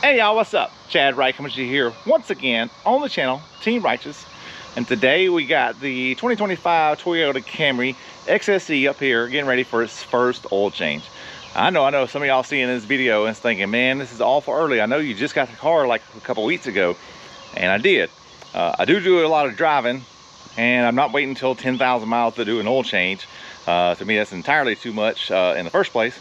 Hey y'all, what's up? Chad Wright coming to you here once again on the channel, Team Wrighteous. And today we got the 2025 Toyota Camry XSE up here getting ready for its first oil change. I know, I know some of y'all seeing this video and thinking, man, this is awful early. I know you just got the car like a couple weeks ago. And I did. Uh, I do do a lot of driving and I'm not waiting until 10,000 miles to do an oil change. Uh, to me, that's entirely too much uh, in the first place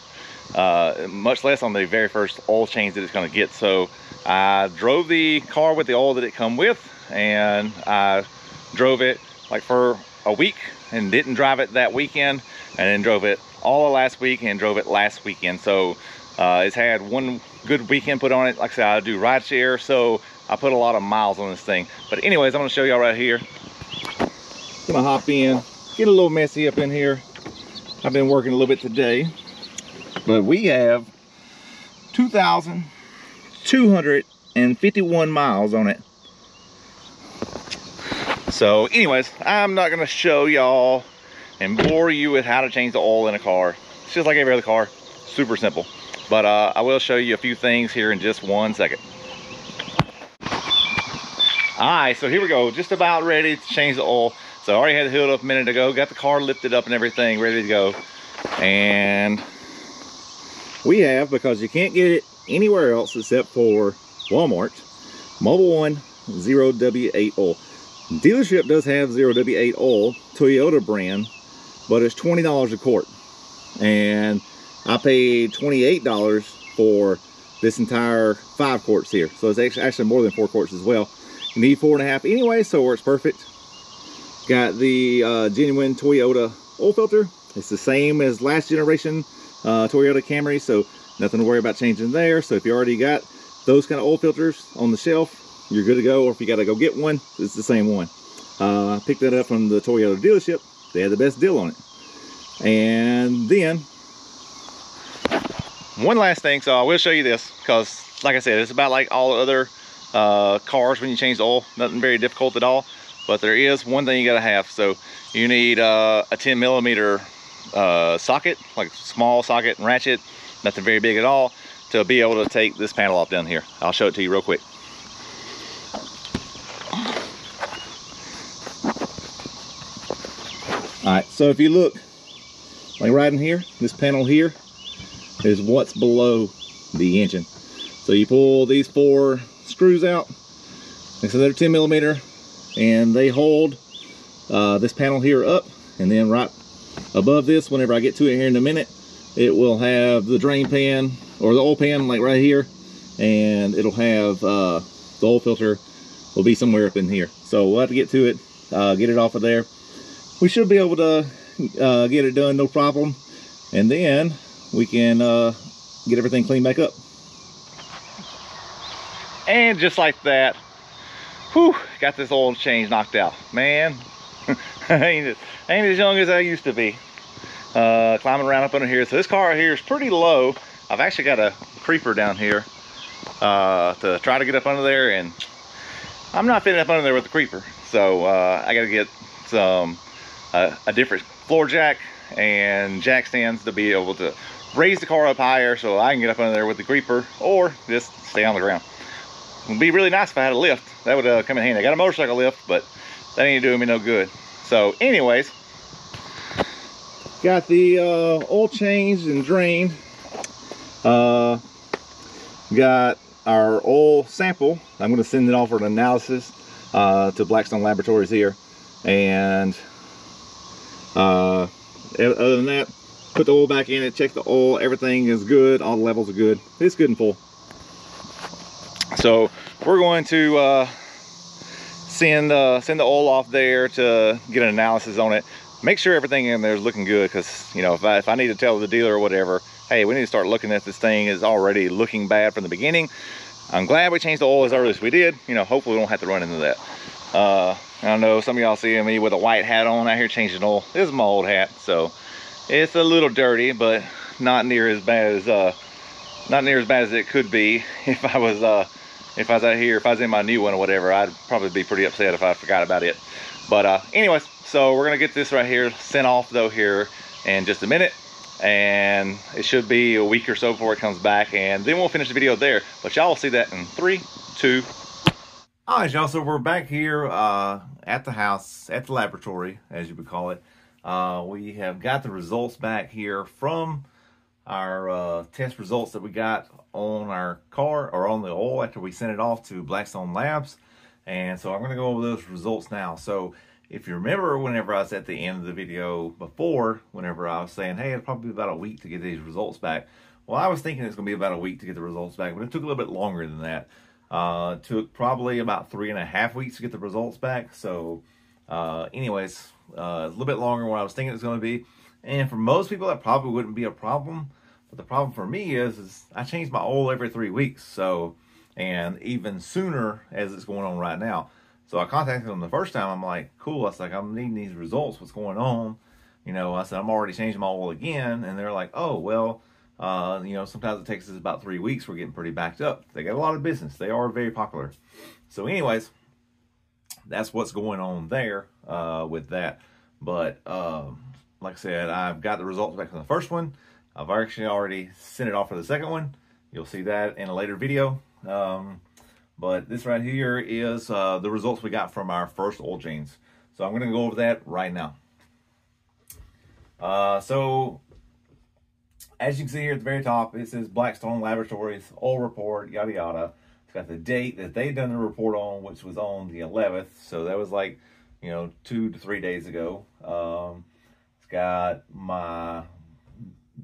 uh, much less on the very first oil change that it's going to get. So I drove the car with the oil that it come with and I drove it like for a week and didn't drive it that weekend and then drove it all the last week and drove it last weekend. So uh, it's had one good weekend put on it. Like I said, I do ride share, so I put a lot of miles on this thing. But anyways, I'm gonna show y'all right here. I'm Gonna hop in, get a little messy up in here. I've been working a little bit today. But we have 2,251 miles on it. So anyways, I'm not gonna show y'all and bore you with how to change the oil in a car. It's just like every other car, super simple. But uh, I will show you a few things here in just one second. All right, so here we go. Just about ready to change the oil. So I already had the hood up a minute ago, got the car lifted up and everything, ready to go. And we have, because you can't get it anywhere else except for Walmart, Mobil 1 0W8 oil. Dealership does have 0W8 oil, Toyota brand, but it's $20 a quart. And I paid $28 for this entire five quarts here. So it's actually more than four quarts as well. You need four and a half anyway, so it works perfect. Got the uh, genuine Toyota oil filter. It's the same as last generation uh, Toyota Camry, so nothing to worry about changing there. So if you already got those kind of oil filters on the shelf, you're good to go. Or if you got to go get one, it's the same one. Uh, I picked that up from the Toyota dealership. They had the best deal on it. And then, one last thing. So I will show you this because, like I said, it's about like all other uh, cars when you change the oil. Nothing very difficult at all. But there is one thing you got to have. So you need uh, a 10 millimeter uh, socket, like small socket and ratchet, nothing very big at all, to be able to take this panel off down here. I'll show it to you real quick. All right, so if you look, like right in here, this panel here is what's below the engine. So you pull these four screws out, and so they're 10 millimeter, and they hold uh, this panel here up, and then right above this whenever I get to it here in a minute it will have the drain pan or the oil pan like right here and it'll have uh, the oil filter will be somewhere up in here. So we'll have to get to it uh, get it off of there. We should be able to uh, get it done no problem. And then we can uh, get everything cleaned back up. And just like that whew, got this oil change knocked out. Man ain't, ain't as young as I used to be. Uh, climbing around up under here. So this car here is pretty low. I've actually got a creeper down here uh, to try to get up under there and I'm not fitting up under there with the creeper. So uh, I got to get some uh, a different floor jack and jack stands to be able to raise the car up higher so I can get up under there with the creeper or just stay on the ground. It would be really nice if I had a lift. That would uh, come in handy. I got a motorcycle lift, but that ain't doing me no good. So anyways, got the uh, oil changed and drained. Uh, got our oil sample. I'm going to send it off for an analysis uh, to Blackstone Laboratories here. And uh, other than that, put the oil back in it, check the oil, everything is good, all the levels are good. It's good and full. So we're going to uh, send uh, send the oil off there to get an analysis on it. Make sure everything in there is looking good because, you know, if I, if I need to tell the dealer or whatever, hey, we need to start looking at this thing is already looking bad from the beginning. I'm glad we changed the oil as early as we did. You know, hopefully we don't have to run into that. Uh, I know some of y'all see me with a white hat on out here changing oil. This is my old hat, so it's a little dirty, but not near as bad as uh, not near as bad as it could be if I was uh, if I was out here, if I was in my new one or whatever, I'd probably be pretty upset if I forgot about it. But uh, anyways, so we're gonna get this right here sent off though here in just a minute. and it should be a week or so before it comes back and then we'll finish the video there but y'all will see that in three two all right y'all so we're back here uh, at the house at the laboratory as you would call it uh, we have got the results back here from our uh, test results that we got on our car or on the oil after we sent it off to Blackstone Labs and so I'm going to go over those results now so if you remember whenever I was at the end of the video before, whenever I was saying, hey, it's probably about a week to get these results back. Well, I was thinking it's going to be about a week to get the results back, but it took a little bit longer than that. Uh, took probably about three and a half weeks to get the results back. So, uh, anyways, uh, a little bit longer than what I was thinking it was going to be. And for most people, that probably wouldn't be a problem. The problem for me is, is I change my oil every three weeks. So, and even sooner as it's going on right now. So I contacted them the first time. I'm like, cool. I was like, I'm needing these results. What's going on? You know, I said, I'm already changing my oil again. And they're like, oh, well, uh, you know, sometimes it takes us about three weeks. We're getting pretty backed up. They got a lot of business. They are very popular. So anyways, that's what's going on there uh, with that. But um, like I said, I've got the results back from the first one. I've actually already sent it off for the second one. You'll see that in a later video. Um, but this right here is uh, the results we got from our first oil change. So I'm going to go over that right now. Uh, so as you can see here at the very top, it says Blackstone Laboratories oil report, yada yada. It's got the date that they done the report on, which was on the 11th. So that was like, you know, two to three days ago. Um, it's got my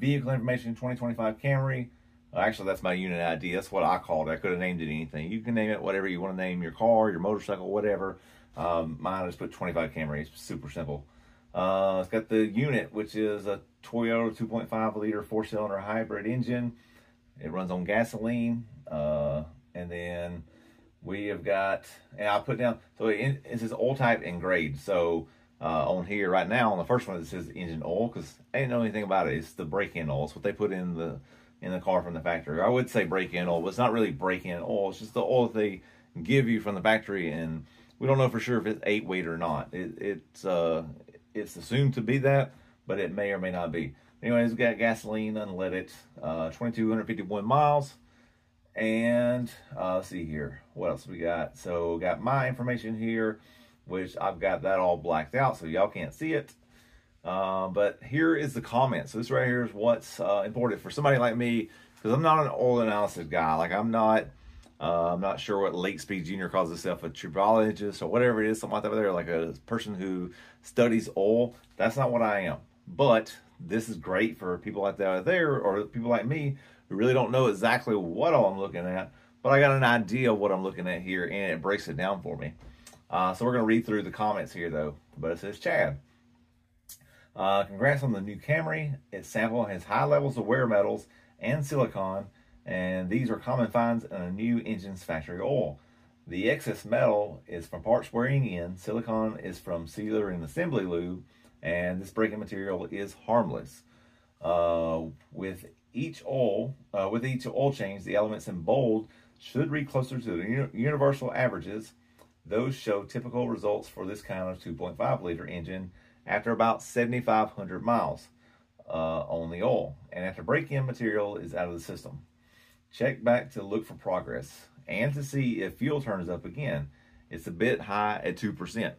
vehicle information 2025 Camry, Actually, that's my unit ID. That's what I called it. I could have named it anything. You can name it whatever you want to name your car, your motorcycle, whatever. Um, mine, I just put 25 Camry. It's super simple. Uh, it's got the unit, which is a Toyota 2.5 liter four cylinder hybrid engine. It runs on gasoline. Uh, and then we have got, and I put down, so it, it says oil type and grade. So uh, on here right now, on the first one, it says engine oil because I didn't know anything about it. It's the break-in oil. It's what they put in the in the car from the factory. I would say break-in oil, but it's not really break-in oil. It's just the oil that they give you from the factory, and we don't know for sure if it's eight weight or not. It, it's uh, it's assumed to be that, but it may or may not be. Anyways, we got gasoline unleaded, uh, 2,251 miles. And uh, let's see here, what else we got? So got my information here, which I've got that all blacked out, so y'all can't see it. Uh, but here is the comment. So this right here is what's uh, important for somebody like me, because I'm not an oil analysis guy. Like I'm not, uh, I'm not sure what Lake Speed Jr. calls himself, a tribologist or whatever it is, something like that. There, like a person who studies oil. That's not what I am. But this is great for people like that out there, or people like me who really don't know exactly what all I'm looking at. But I got an idea of what I'm looking at here, and it breaks it down for me. Uh, so we're going to read through the comments here, though. But it says Chad. Uh, congrats on the new Camry. Its sample has high levels of wear metals and silicon, and these are common finds in a new engine's factory oil. The excess metal is from parts wearing in, silicon is from sealer and assembly lube, and this breaking material is harmless. Uh, with each oil, uh, with each oil change, the elements in bold should read closer to the universal averages. Those show typical results for this kind of 2.5 liter engine after about 7,500 miles uh, on the oil and after break-in material is out of the system. Check back to look for progress and to see if fuel turns up again. It's a bit high at 2%.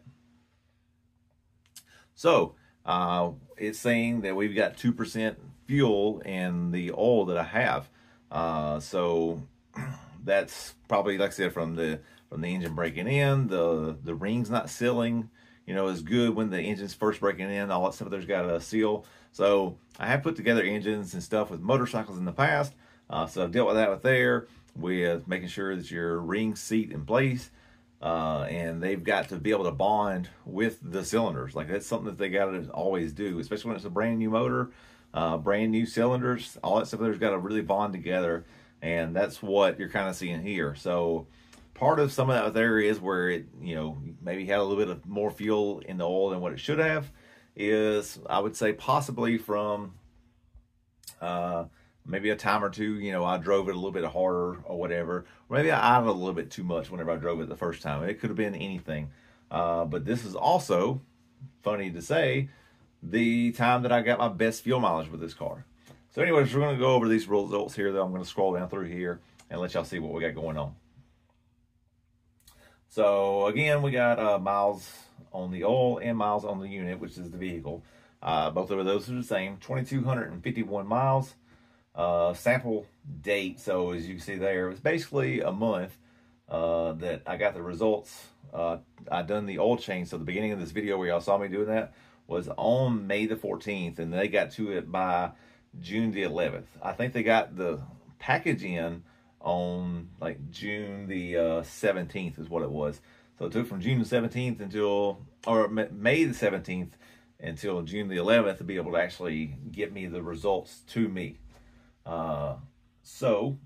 So uh, it's saying that we've got 2% fuel in the oil that I have. Uh, so that's probably, like I said, from the from the engine breaking in, the the rings not sealing, you know, is good when the engine's first breaking in. All that stuff there's got a seal. So I have put together engines and stuff with motorcycles in the past. Uh, so I've dealt with that with there, with making sure that your ring seat in place. Uh, and they've got to be able to bond with the cylinders. Like that's something that they got to always do, especially when it's a brand new motor, uh, brand new cylinders, all that stuff there's got to really bond together. And that's what you're kind of seeing here. So part of some of that there is where it, you know, maybe had a little bit of more fuel in the oil than what it should have is I would say possibly from uh, maybe a time or two, you know, I drove it a little bit harder or whatever. Maybe I idled a little bit too much whenever I drove it the first time. It could have been anything. Uh, but this is also funny to say the time that I got my best fuel mileage with this car. So anyways, we're going to go over these results here. Though I'm going to scroll down through here and let y'all see what we got going on. So again, we got uh, miles on the oil and miles on the unit, which is the vehicle. Uh, both of those are the same, 2,251 miles. Uh, sample date, so as you can see there, it's basically a month uh, that I got the results. Uh, I done the oil change, so the beginning of this video where y'all saw me doing that was on May the 14th, and they got to it by June the 11th. I think they got the package in on like June the uh, 17th is what it was. So it took from June the 17th until, or May the 17th until June the 11th to be able to actually get me the results to me. Uh, so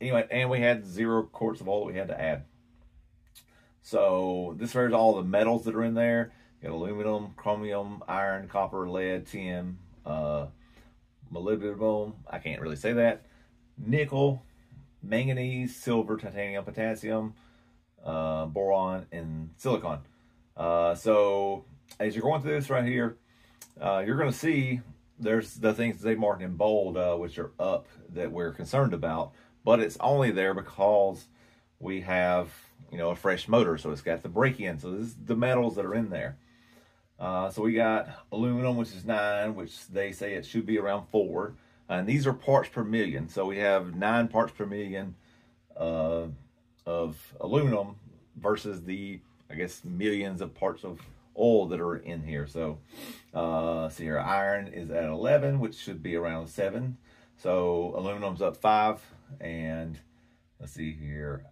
anyway, and we had zero quarts of oil that we had to add. So this is all the metals that are in there. You got aluminum, chromium, iron, copper, lead, tin, uh, molybdenum. I can't really say that. Nickel, manganese, silver, titanium, potassium, uh, boron, and silicon. Uh, so as you're going through this right here, uh, you're going to see there's the things they marked in bold, uh, which are up that we're concerned about, but it's only there because we have, you know, a fresh motor. So it's got the break-in. So this is the metals that are in there. Uh, so we got aluminum, which is nine, which they say it should be around four. And these are parts per million. So we have nine parts per million uh, of aluminum versus the, I guess, millions of parts of oil that are in here. So uh, see here, iron is at 11, which should be around seven. So aluminum's up five. And let's see here,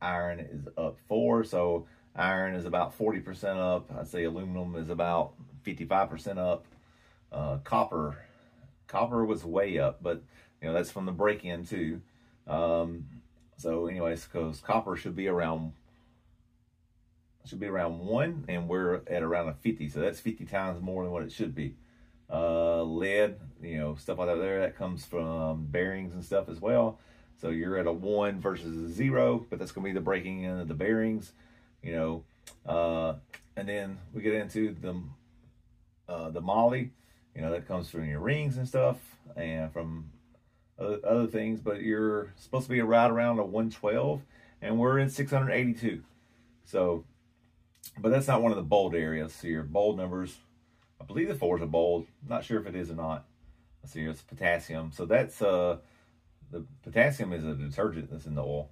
iron is up four. So iron is about 40% up. I'd say aluminum is about 55% up. Uh, copper Copper was way up, but you know that's from the break-in too. Um, so, anyways, because copper should be around should be around one, and we're at around a 50, so that's 50 times more than what it should be. Uh, lead, you know, stuff like that there, that comes from bearings and stuff as well. So you're at a one versus a zero, but that's going to be the breaking in of the bearings, you know. Uh, and then we get into the uh, the moly. You know, that comes from your rings and stuff and from other, other things, but you're supposed to be right around a 112 and we're at 682. So, but that's not one of the bold areas. So your bold numbers, I believe the four is a bold. not sure if it is or not. Let's see, it's potassium. So that's, uh, the potassium is a detergent that's in the oil.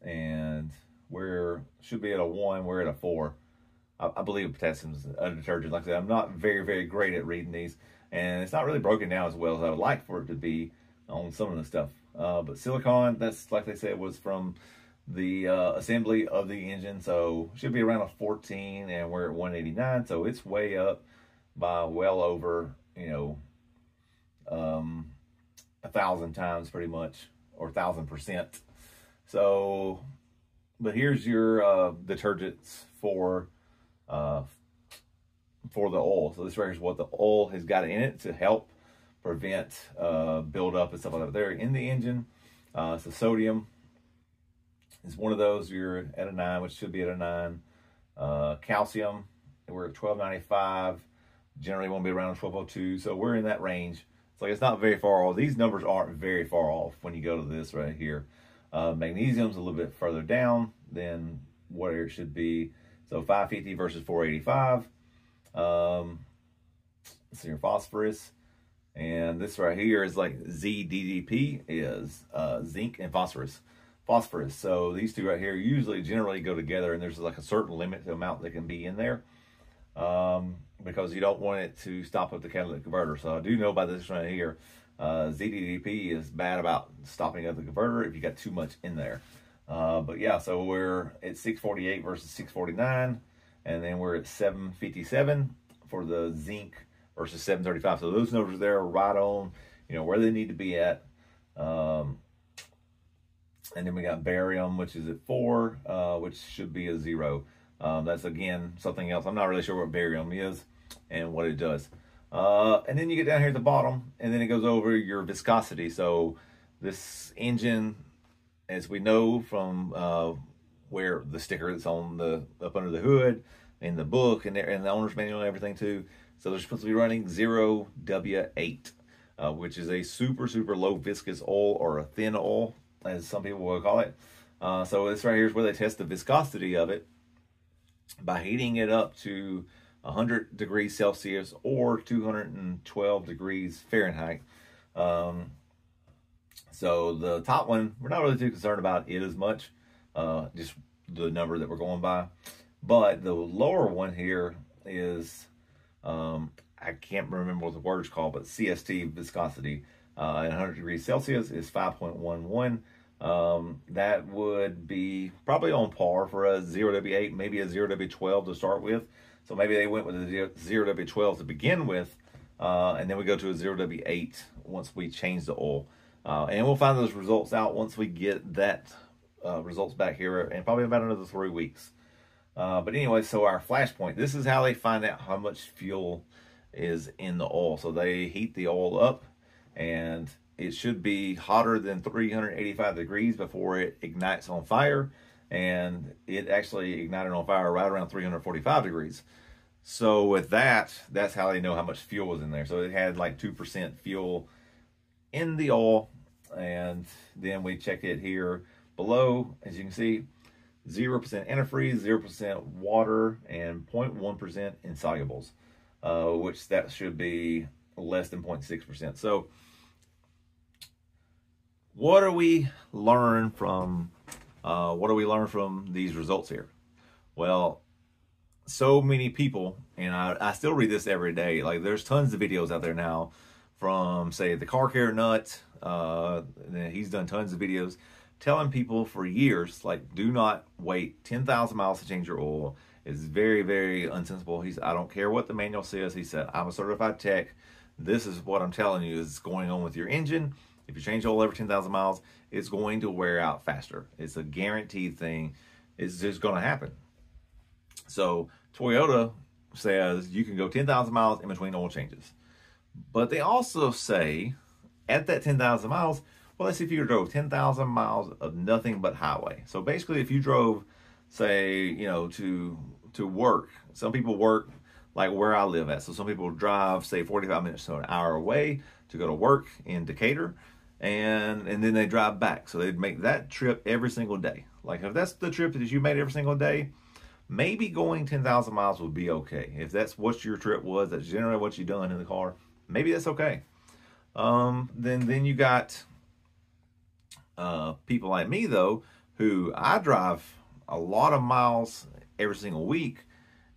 And we're, should be at a one, we're at a four. I, I believe potassium is a detergent. Like I said, I'm not very, very great at reading these, and it's not really broken down as well as I would like for it to be on some of the stuff. Uh, but silicon, that's like they said, was from the uh, assembly of the engine, so should be around a 14, and we're at 189, so it's way up by well over, you know, um, a thousand times pretty much, or a thousand percent. So, but here's your uh, detergents for uh, for the oil. So this right here is what the oil has got in it to help prevent uh, buildup and stuff like that. There in the engine, uh, so sodium is one of those. You're at a nine, which should be at a nine. Uh, calcium, we're at 1295. Generally, won't be around 1202. So we're in that range. It's like it's not very far off. These numbers aren't very far off when you go to this right here. Uh, magnesium's a little bit further down than where it should be. So 550 versus 485. Um, so your phosphorus. And this right here is like ZDDP is uh, zinc and phosphorus. Phosphorus. So these two right here usually generally go together and there's like a certain limit to amount that can be in there. Um, because you don't want it to stop up the catalytic converter. So I do know about this right here. Uh, ZDDP is bad about stopping up the converter if you got too much in there. Uh, but yeah, so we're at 648 versus 649, and then we're at 757 for the zinc versus 735. So those numbers there are right on, you know, where they need to be at. Um, and then we got barium, which is at four, uh, which should be a zero. Um, that's again something else. I'm not really sure what barium is and what it does. Uh, and then you get down here at the bottom, and then it goes over your viscosity. So this engine as we know from uh, where the sticker that's on the up under the hood in the book and, there and the owner's manual and everything too So they're supposed to be running 0W8, uh, which is a super, super low viscous oil or a thin oil, as some people will call it. Uh, so this right here is where they test the viscosity of it by heating it up to 100 degrees Celsius or 212 degrees Fahrenheit. Um, so the top one, we're not really too concerned about it as much, uh, just the number that we're going by. But the lower one here is, um, I can't remember what the word is called, but CST viscosity uh, at 100 degrees Celsius is 5.11. Um, that would be probably on par for a 0W8, maybe a 0W12 to start with. So maybe they went with a 0W12 to begin with, uh, and then we go to a 0W8 once we change the oil. Uh, and we'll find those results out once we get that uh, results back here in probably about another three weeks. Uh, but anyway, so our flashpoint, this is how they find out how much fuel is in the oil. So they heat the oil up and it should be hotter than 385 degrees before it ignites on fire. And it actually ignited on fire right around 345 degrees. So with that, that's how they know how much fuel was in there. So it had like 2% fuel in the oil. And then we check it here below, as you can see, 0% antifreeze, 0% water, and 0.1% insolubles, uh, which that should be less than 0.6%. So what do we learn from, uh, what do we learn from these results here? Well, so many people, and I, I still read this every day, like there's tons of videos out there now from say the car care nut. Uh, he's done tons of videos telling people for years like do not wait 10,000 miles to change your oil. It's very very unsensible. He's I don't care what the manual says. He said I'm a certified tech. This is what I'm telling you is going on with your engine. If you change oil every 10,000 miles, it's going to wear out faster. It's a guaranteed thing. It's just going to happen. So Toyota says you can go 10,000 miles in between oil changes. But they also say at that 10,000 miles, well, let's see if you drove 10,000 miles of nothing but highway. So basically, if you drove, say, you know, to to work, some people work like where I live at. So some people drive, say, 45 minutes to an hour away to go to work in Decatur, and and then they drive back. So they'd make that trip every single day. Like if that's the trip that you made every single day, maybe going 10,000 miles would be okay. If that's what your trip was, that's generally what you've done in the car maybe that's okay. Um, then then you got uh, people like me though, who I drive a lot of miles every single week,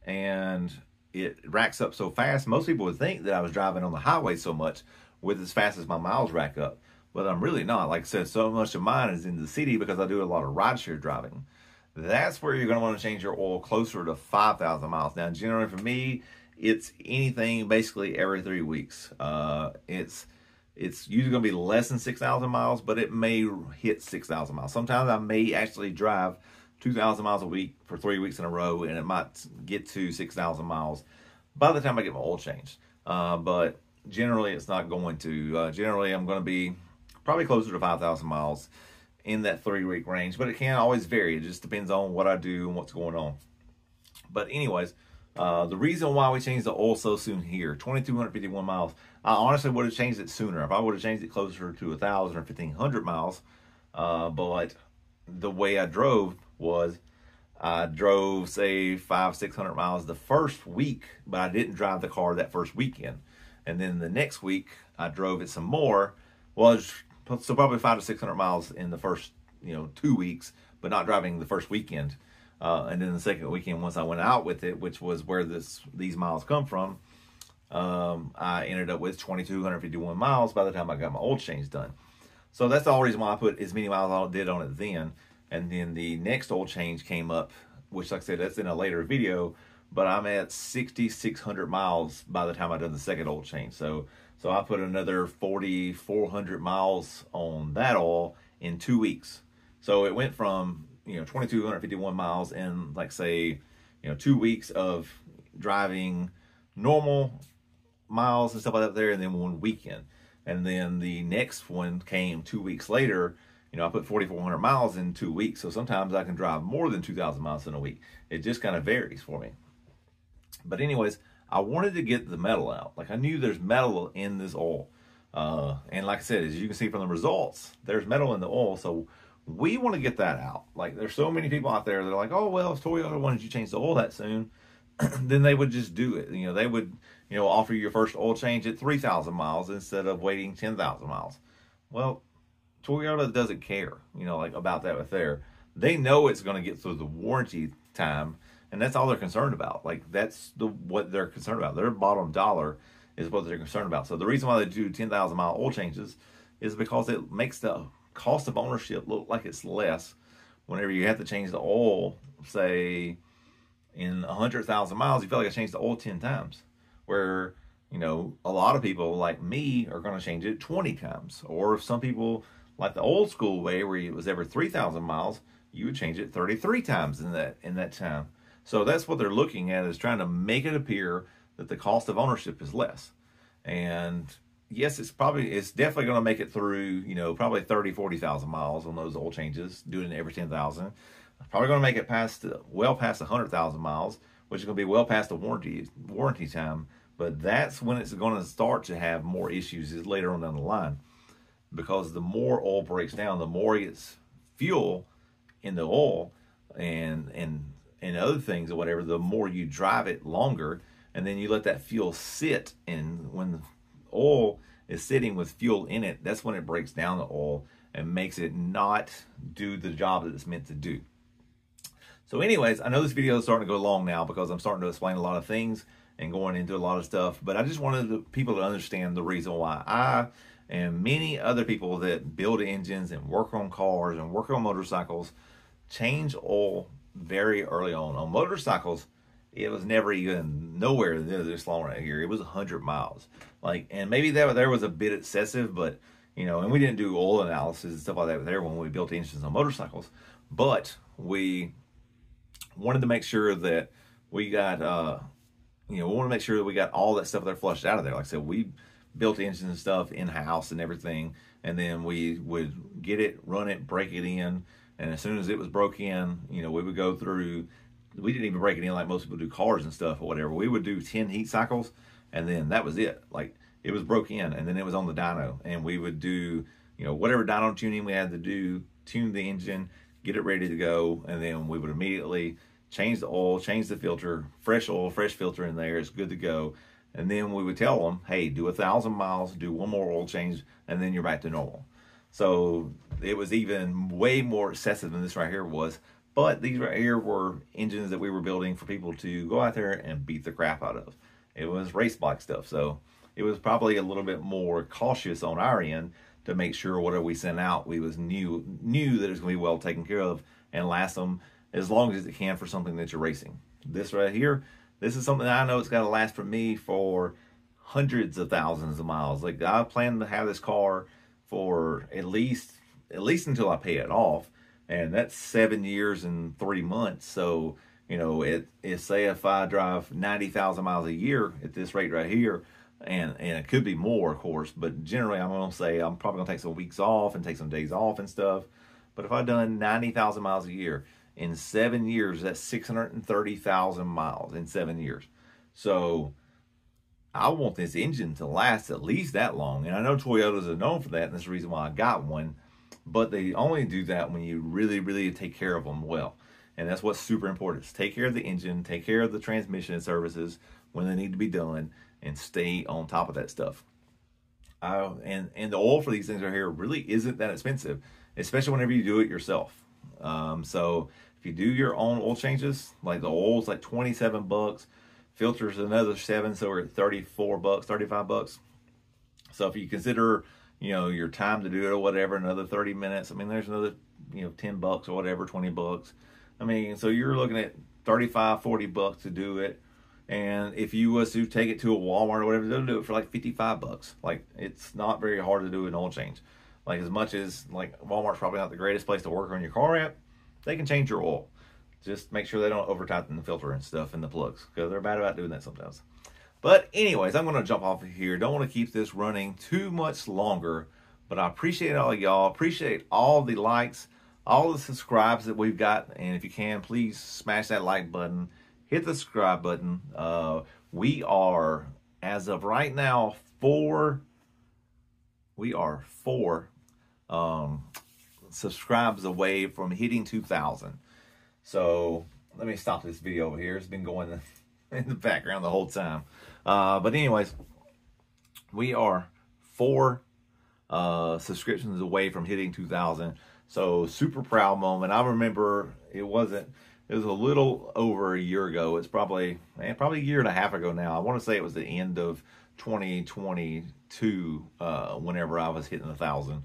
and it racks up so fast. Most people would think that I was driving on the highway so much with as fast as my miles rack up, but I'm really not. Like I said, so much of mine is in the city because I do a lot of rideshare driving. That's where you're going to want to change your oil closer to 5,000 miles. Now, generally for me, it's anything basically every three weeks. Uh, it's it's usually going to be less than 6,000 miles, but it may hit 6,000 miles. Sometimes I may actually drive 2,000 miles a week for three weeks in a row, and it might get to 6,000 miles by the time I get my oil changed. Uh, but generally, it's not going to. Uh, generally, I'm going to be probably closer to 5,000 miles in that three week range, but it can always vary. It just depends on what I do and what's going on. But, anyways, uh, the reason why we changed the oil so soon here, 2,251 miles, I honestly would have changed it sooner. If I would have changed it closer to 1,000 or 1,500 miles, uh, but the way I drove was I drove, say, five, 600 miles the first week, but I didn't drive the car that first weekend. And then the next week, I drove it some more. Well, so probably five to 600 miles in the first, you know, two weeks, but not driving the first weekend. Uh, and then the second weekend, once I went out with it, which was where this these miles come from, um, I ended up with 2,251 miles by the time I got my old change done. So that's the whole reason why I put as many miles I did on it then. And then the next oil change came up, which, like I said, that's in a later video. But I'm at 6,600 miles by the time I done the second oil change. So, so I put another 4,400 miles on that oil in two weeks. So it went from you know 2251 miles in like say you know two weeks of driving normal miles and stuff like that there and then one weekend and then the next one came two weeks later you know i put 4400 miles in two weeks so sometimes i can drive more than 2000 miles in a week it just kind of varies for me but anyways I wanted to get the metal out. Like I knew there's metal in this oil. Uh, and like I said, as you can see from the results, there's metal in the oil. So we want to get that out. Like there's so many people out there that are like, oh, well, if Toyota wanted you to change the oil that soon, then they would just do it. You know, they would, you know, offer you your first oil change at 3,000 miles instead of waiting 10,000 miles. Well, Toyota doesn't care, you know, like about that with there. They know it's going to get through the warranty time, and that's all they're concerned about. Like that's the what they're concerned about. Their bottom dollar is what they're concerned about. So the reason why they do 10,000 mile oil changes is because it makes the cost of ownership look like it's less whenever you have to change the oil, say in 100,000 miles, you feel like I changed the oil 10 times. Where, you know, a lot of people like me are going to change it 20 times. Or if some people like the old school way where it was every 3,000 miles, you would change it 33 times in that in that time. So that's what they're looking at is trying to make it appear that the cost of ownership is less. And yes, it's probably it's definitely going to make it through, you know, probably 30, 40,000 miles on those oil changes, doing it every 10,000. Probably going to make it past well past 100,000 miles, which is going to be well past the warranty warranty time. But that's when it's going to start to have more issues is later on down the line, because the more oil breaks down, the more it's fuel in the oil and and and other things or whatever. The more you drive it longer, and then you let that fuel sit, and when oil is sitting with fuel in it, that's when it breaks down the oil and makes it not do the job that it's meant to do. So anyways, I know this video is starting to go long now because I'm starting to explain a lot of things and going into a lot of stuff, but I just wanted the people to understand the reason why I and many other people that build engines and work on cars and work on motorcycles change oil very early on. On motorcycles, it was never even nowhere this long right here. It was 100 miles. Like, and maybe that there was a bit excessive, but you know, and we didn't do oil analysis and stuff like that there when we built engines on motorcycles, but we wanted to make sure that we got, uh, you know, we want to make sure that we got all that stuff there flushed out of there. Like I said, we built engines and stuff in house and everything, and then we would get it, run it, break it in, and as soon as it was broke in, you know, we would go through. We didn't even break it in like most people do cars and stuff or whatever. We would do ten heat cycles, and then that was it. Like it was broke in, and then it was on the dyno, and we would do, you know, whatever dyno tuning we had to do, tune the engine, get it ready to go, and then we would immediately change the oil, change the filter, fresh oil, fresh filter in there, it's good to go. And then we would tell them, hey, do a thousand miles, do one more oil change, and then you're back to normal. So it was even way more excessive than this right here was. But these right here were engines that we were building for people to go out there and beat the crap out of. It was race bike stuff. So it was probably a little bit more cautious on our end to make sure whatever we sent out, we was knew knew that it was going to be well taken care of and last them as long as it can for something that you're racing. This right here, this is something I know it's got to last for me for hundreds of thousands of miles. Like I plan to have this car for at least at least until I pay it off, and that's seven years and three months. So you know, it, it say if I drive ninety thousand miles a year at this rate right here, and and it could be more, of course. But generally, I'm gonna say I'm probably gonna take some weeks off and take some days off and stuff. But if I've done ninety thousand miles a year in seven years, that's six hundred and thirty thousand miles in seven years. So I want this engine to last at least that long. And I know Toyotas are known for that, and that's the reason why I got one. But they only do that when you really, really take care of them well. And that's what's super important. Is take care of the engine, take care of the transmission services when they need to be done, and stay on top of that stuff. Uh, and and the oil for these things right here really isn't that expensive, especially whenever you do it yourself. Um, so if you do your own oil changes, like the oil's like 27 bucks, filters another seven, so we're at 34 bucks, 35 bucks. So if you consider, you know, your time to do it or whatever, another 30 minutes, I mean, there's another, you know, 10 bucks or whatever, 20 bucks. I mean, so you're looking at 35, 40 bucks to do it. And if you was to take it to a Walmart or whatever, they'll do it for like 55 bucks. Like it's not very hard to do an oil change. Like as much as like Walmart's probably not the greatest place to work on your car at, they can change your oil. Just make sure they don't over tighten the filter and stuff in the plugs because they're bad about doing that sometimes. But anyways, I'm going to jump off of here. Don't want to keep this running too much longer. But I appreciate all y'all. Appreciate all the likes, all the subscribes that we've got. And if you can, please smash that like button hit the subscribe button. Uh, We are, as of right now, four. We are four um, subscribes away from hitting 2,000. So let me stop this video over here. It's been going in the background the whole time. Uh, but anyways, we are four uh, subscriptions away from hitting 2,000. So super proud moment. I remember it wasn't. It was a little over a year ago. It's probably man, probably a year and a half ago now. I want to say it was the end of 2022 uh, whenever I was hitting a thousand,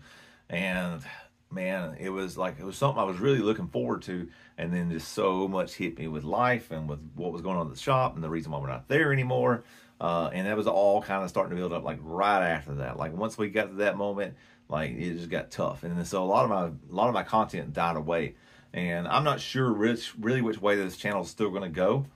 and man, it was like it was something I was really looking forward to, and then just so much hit me with life and with what was going on the shop and the reason why we're not there anymore. Uh, and that was all kind of starting to build up like right after that. Like once we got to that moment, like it just got tough, and so a lot of my a lot of my content died away, and I'm not sure which really which way this channel is still going to go.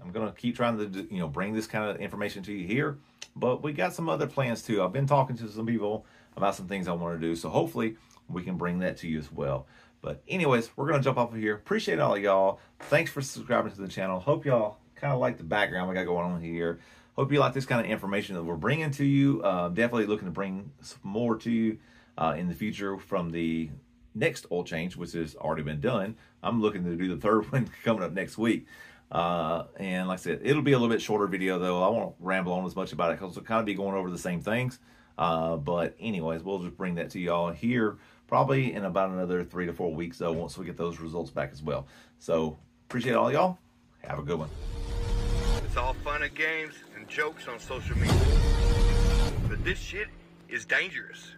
I'm going to keep trying to you know bring this kind of information to you here, but we got some other plans too. I've been talking to some people about some things I want to do, so hopefully we can bring that to you as well. But anyways, we're going to jump off of here. Appreciate all y'all. Thanks for subscribing to the channel. Hope y'all kind of like the background we got going on here. Hope you like this kind of information that we're bringing to you. Uh, definitely looking to bring some more to you uh, in the future from the next oil change, which has already been done. I'm looking to do the third one coming up next week. Uh, and like I said, it'll be a little bit shorter video though. I won't ramble on as much about it because we'll kind of be going over the same things. Uh, but anyways, we'll just bring that to y'all here probably in about another three to four weeks though once we get those results back as well. So appreciate all y'all. Have a good one. It's all fun and games and jokes on social media. But this shit is dangerous.